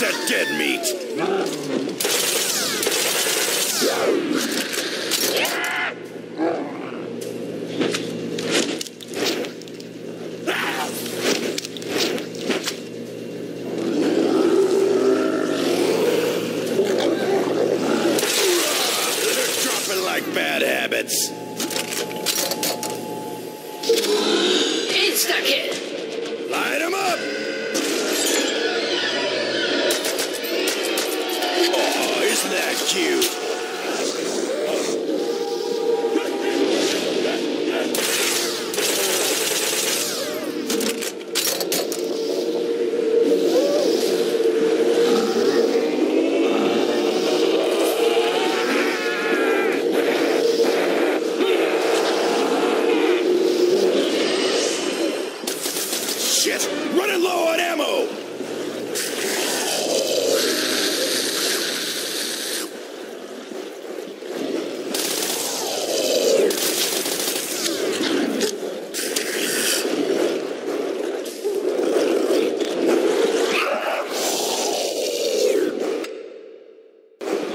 that dead meat! They're dropping like bad habits. Insta-kill! Light 'em up! That cute? Shit! Running low on ammo!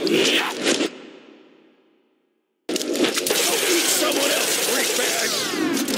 I'll eat someone else, freak bag!